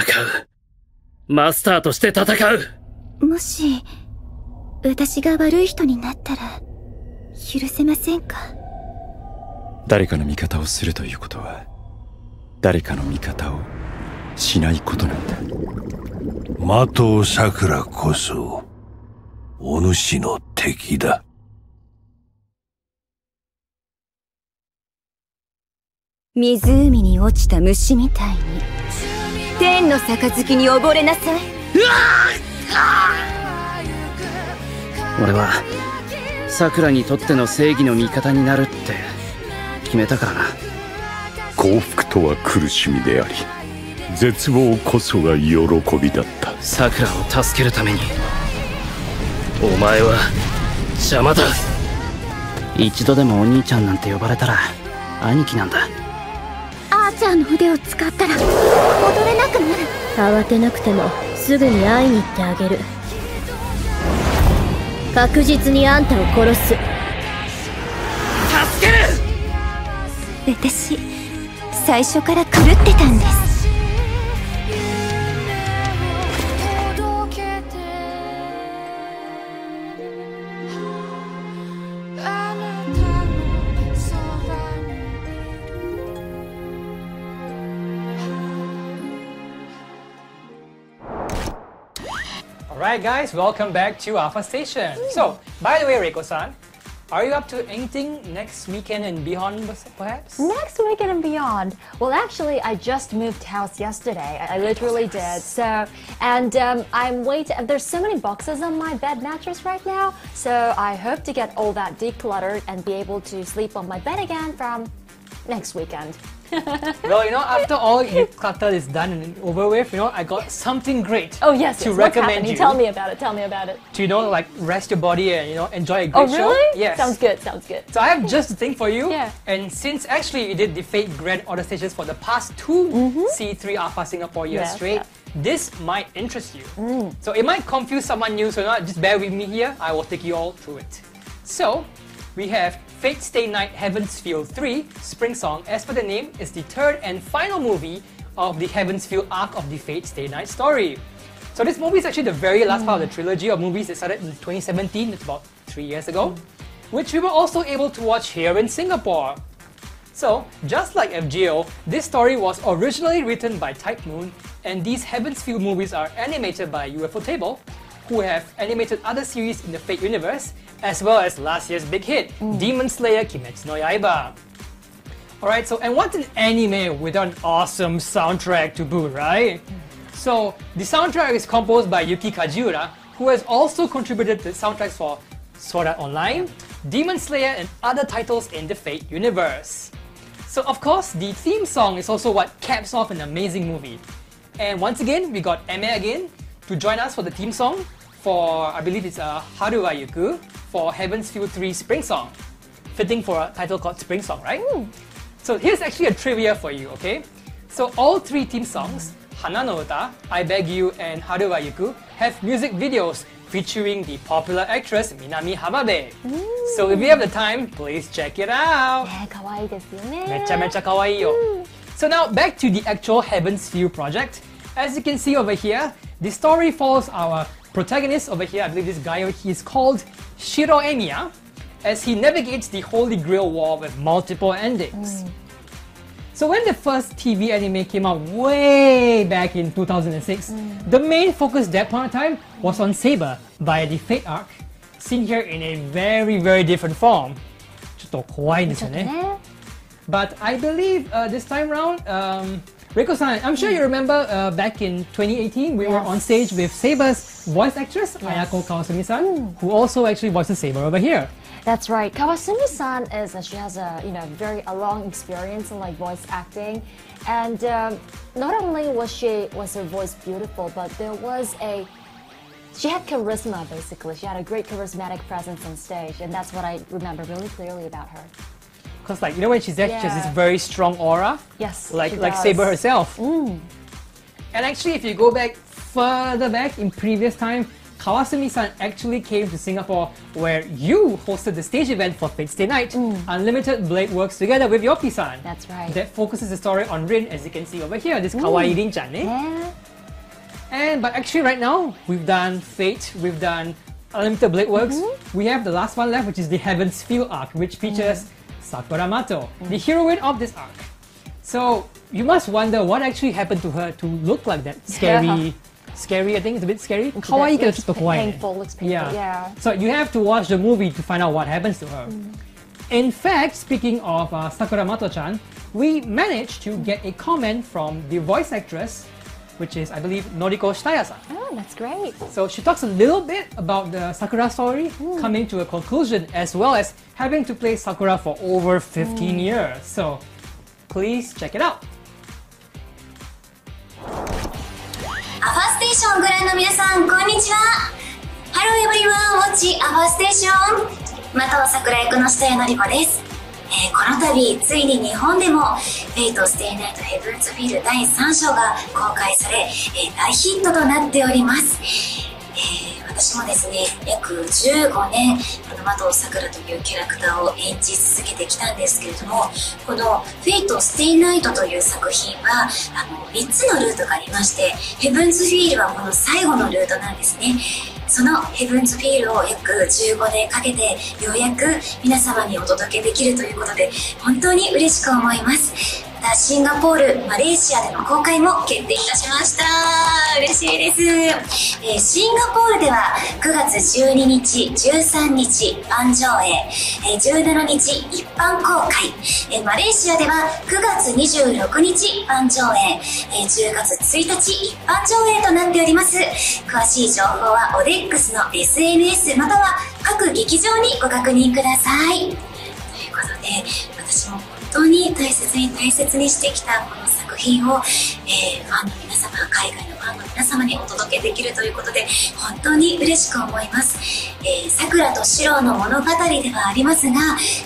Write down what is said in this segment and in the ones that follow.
う。マスターとして戦う。もし、私が悪い人になったら、許せませんか？誰かの味方をするということは、誰かの味方をしないことなんだ。的藤さくらこそ、お主の敵だ。湖に落ちた虫みたいに天の杯に溺れなさい。俺はさくらにとっての正義の味方になるって決めたからな。幸福とは苦しみであり絶望こそが喜びだった。さくらを助けるために。お前は邪魔だ。一度でもお兄ちゃんなんて呼ばれたら兄貴なんだアーチャーの腕を使ったら戻れなくなる。慌てなくてもすぐに会いに行ってあげる。確実にあんたを殺す。助ける！私最初から狂ってたんです Alright guys, welcome back to AFA Station. So, by the way, Reiko-san, are you up to anything next weekend and beyond, perhaps? Next weekend and beyond? Well, actually, I just moved house yesterday. I, I literally did. So, and um, I'm waiting. There's so many boxes on my bed mattress right now. So I hope to get all that decluttered and be able to sleep on my bed again from next weekend. well, you know, after all your clutter is done and over with, you know, I got something great. Oh yes, to yes. recommend you. Tell me about it. Tell me about it. To you know, like rest your body and you know enjoy a great oh, really? show. Yes. Sounds good. Sounds good. So I have just the thing for you. Yeah. And since actually you did the Fate Grand Order stages for the past 2 mm-hmm. C3 AFA Singapore years yes, straight, yeah. this might interest you. Mm. So it might confuse someone new. So not just bear with me here. I will take you all through it. So we have Fate Stay Night Heaven's Feel 3 Spring Song, as per the name, is the third and final movie of the Heaven's Feel arc of the Fate Stay Night story. So this movie is actually the very last part of the trilogy of movies that started in 2017, it's about three years ago, which we were also able to watch here in Singapore. So, just like FGO, this story was originally written by Type Moon, and these Heaven's Feel movies are animated by ufotable, who have animated other series in the Fate universe, as well as last year's big hit, mm. Demon Slayer Kimetsu no Yaiba. Alright, so and what's an anime without an awesome soundtrack to boot, right? Mm. So the soundtrack is composed by Yuki Kajiura, who has also contributed to the soundtracks for Sword Art Online, Demon Slayer, and other titles in the Fate universe. So of course, the theme song is also what caps off an amazing movie. And once again, we got Aimer again to join us for the theme song for, I believe it's a Haru wa Yuku for Heaven's Feel 3 Spring Song. Fitting for a title called Spring Song, right? Hmm. So here's actually a trivia for you, okay? So all three theme songs, Hana no Uta, I Beg You, and Haruwa Yuku, have music videos featuring the popular actress Minami Hamabe. So if you have the time, please check it out. Yeah, kawaii desu yo ne. Mecha mecha kawaii yo. Hmm. So now back to the actual Heaven's Feel project. As you can see over here, the story follows our protagonist over here, I believe this guy he is called Shiro Emiya, as he navigates the Holy Grail War with multiple endings. Mm. So when the first TV anime came out way back in 2006, mm. the main focus that point of time was on Saber via the Fate arc, seen here in a very very different form. But I believe uh, this time around, um, Reiko-san, I'm sure you remember uh, back in 2018, we yes. were on stage with Saber's voice actress, yes. Ayako Kawasumi-san, mm. who also actually voices Saber over here. That's right. Kawasumi-san is uh, she has a you know very a long experience in like voice acting, and um, not only was she was her voice beautiful, but there was a she had charisma basically. She had a great charismatic presence on stage, and that's what I remember really clearly about her. Because like you know when she's there, yeah. she has this very strong aura. Yes. Like like Saber herself. Mm. And actually, if you go back further back in previous time, Kawasumi-san actually came to Singapore where you hosted the stage event for Fate Stay Night. Unlimited Blade works together with Yoki-san. Mm. That's right. That focuses the story on Rin, as you can see over here, this kawaii Rin-chan, eh? Yeah. And but actually right now we've done Fate, we've done Unlimited Blade Works. Mm-hmm. We have the last one left, which is the Heaven's Feel arc, which features Sakura Mato, the heroine of this arc. So you must wonder what actually happened to her to look like that scary, yeah. scary. I think it's a bit scary. Kawaii it's, it's painful. It's painful. Yeah. yeah. So you have to watch the movie to find out what happens to her. Mm. In fact, speaking of uh, Sakura Mato-chan, we managed to get a comment from the voice actress which is, I believe, Noriko Shitaya-san. Oh, that's great. So she talks a little bit about the Sakura story, coming to a conclusion, as well as having to play Sakura for over 15 years. So please check it out. アファステーションをご覧の皆さん、こんにちは。ハローエブリワン、ウォッチアファステーション。的尾桜役の下谷のりこです。 えーこの度、ついに日本でも、フェイト・ステイ・ナイト・ヘブンズ・フィール第3章が公開され、えー大ヒットとなっております。えー私もですね、約15年、この的尾桜というキャラクターを演じ続けてきたんですけれども、このフェイト・ステイ・ナイトという作品は、あの、3つのルートがありまして、ヘブンズ・フィールはこの最後のルートなんですね。そのヘブンズ・フィールを約15年かけて、ようやく皆様にお届けできるということで、本当に嬉しく思います。また、シンガポール、マレーシアでの公開も決定いたしました。嬉しいです。えーシンガポールでは9月12日、13日、晩上映、えー17日、一般公開、えーマレーシアでは9月26日、晩上映、えー10月1日、一般上映となっております。詳しい情報はオデックスの SNS または各劇場にご確認ください。ということで、私も本当に大切に大切にしてきたこの作品を、えーファンの皆様、海外の様にお届けできるということで、本当に嬉しく思います。えー、桜と四郎の物語ではありますが、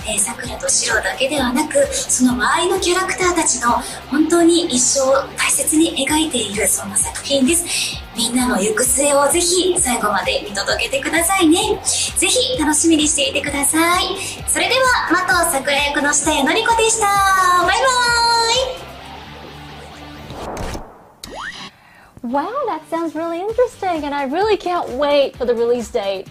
えー、桜と四郎だけではなく、その周りのキャラクターたちの本当に一生を大切に描いているそんな作品です。みんなの行く末をぜひ最後まで見届けてくださいね。ぜひ楽しみにしていてください。それでは、的桜役の下谷のりこでした。バイバー Wow, that sounds really interesting, and I really can't wait for the release date.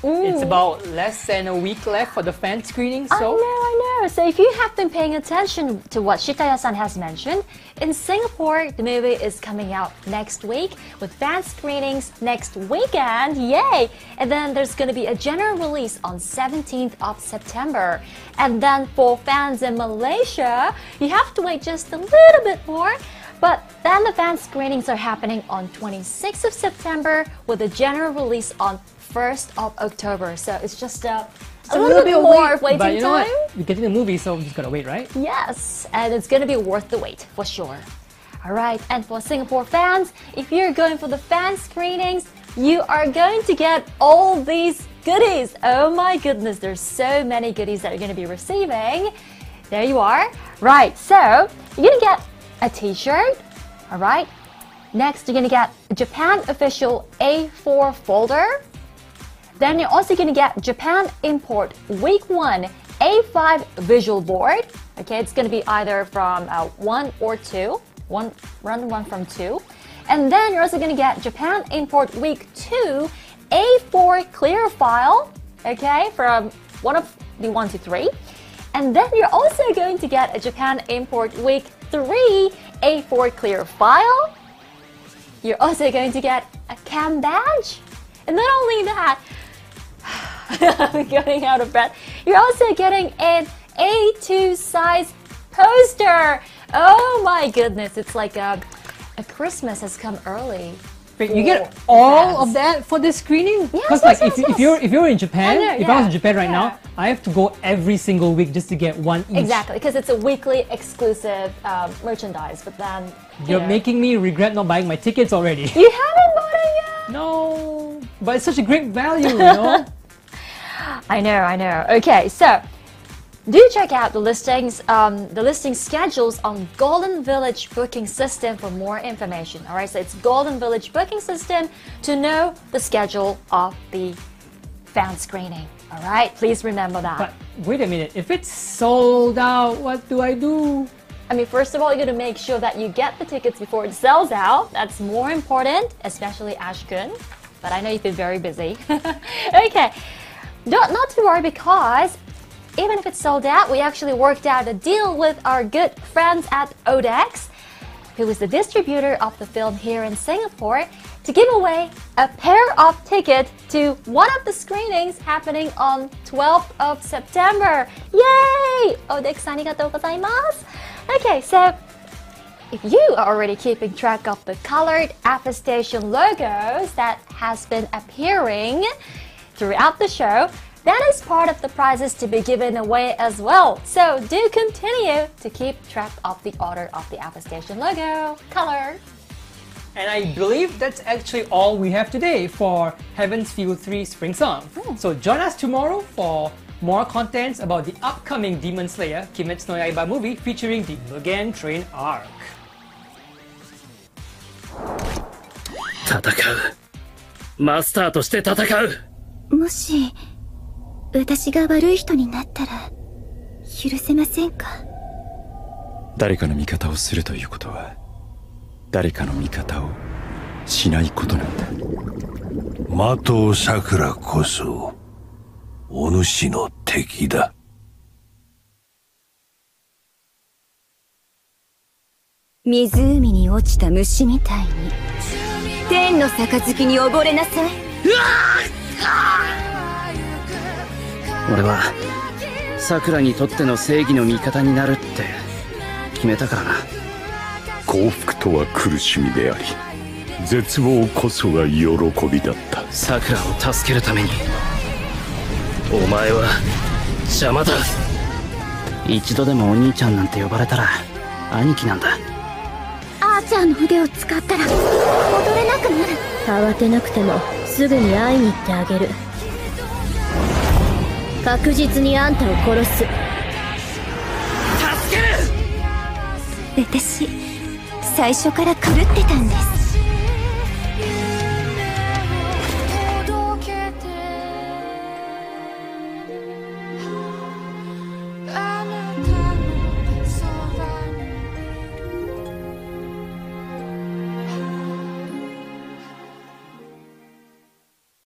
It's mm. about less than a week left for the fan screening, so... I know, I know. So if you have been paying attention to what Shitaya-san has mentioned, in Singapore, the movie is coming out next week with fan screenings next weekend. Yay! And then there's going to be a general release on 17th of September. And then for fans in Malaysia, you have to wait just a little bit more. But then the fan screenings are happening on 26th of September with a general release on 1st of October. So it's just a, it's a little, bit more wait, waiting but you know time. what? We're getting the movie, so we just gotta wait, right? Yes, and it's gonna be worth the wait for sure. Alright, and for Singapore fans, if you're going for the fan screenings, you are going to get all these goodies. Oh my goodness, there's so many goodies that you're gonna be receiving. There you are. Right, so you're gonna get a t shirt. Alright, next you're gonna get Japan official A4 folder. Then you're also going to get Japan Import Week 1 A5 visual board. Okay, it's going to be either from uh, 1 or 2. One, run one from 2. And then you're also going to get Japan Import Week 2 A4 clear file. Okay, from 1 of the 1 to 3. And then you're also going to get a Japan Import Week 3 A4 clear file. You're also going to get a can badge. And not only that, I'm getting out of breath. You're also getting an A2 size poster. Oh my goodness, it's like a, a Christmas has come early. You get all of that for this screening? Yes, Because yes, like if, yes, if you're if you're in Japan, know, if I was in Japan right yeah. now, I have to go every single week just to get one each. Exactly, because it's a weekly exclusive um, merchandise. But then you You're know, making me regret not buying my tickets already. you haven't bought it yet. no, but it's such a great value, you know. I know, I know. Okay, so do check out the listings, um, the listing schedules on Golden Village Booking System for more information. All right, so it's Golden Village Booking System to know the schedule of the fan screening. All right, please remember that. But wait a minute, if it's sold out, what do I do? I mean, first of all, you got to make sure that you get the tickets before it sells out. That's more important, especially Ashkun. But I know you've been very busy. okay, not, not to worry because even if it's sold out, we actually worked out a deal with our good friends at Odex, who is the distributor of the film here in Singapore, to give away a pair of tickets to one of the screenings happening on 12th of September. Yay! Odex, arigatou gozaimasu. Okay, so if you are already keeping track of the colored AFA Station logos that has been appearing throughout the show, that is part of the prizes to be given away as well. So do continue to keep track of the order of the AFA Station logo, color, and I believe that's actually all we have today for Heaven's Feel 3 Spring Song. Hmm. So join us tomorrow for more contents about the upcoming Demon Slayer Kimetsu no Yaiba movie featuring the Mugen Train arc. 戦うマスターとして戦うもし私が悪い人になったら許せませんか？誰かの味方をするということは誰かの味方をしないことなんだ。的尾さくらこそお主の敵だ。湖に落ちた虫みたいに天の杯に溺れなさい俺はさくらにとっての正義の味方になるって決めたからな。幸福とは苦しみであり絶望こそが喜びだった。さくらを助けるために。お前は邪魔だ。一度でもお兄ちゃんなんて呼ばれたら兄貴なんだ。あーちゃんの腕を使ったら戻れなくなる。慌てなくてもすぐに会いに行ってあげる確実にあんたを殺す。私最初から狂ってたんです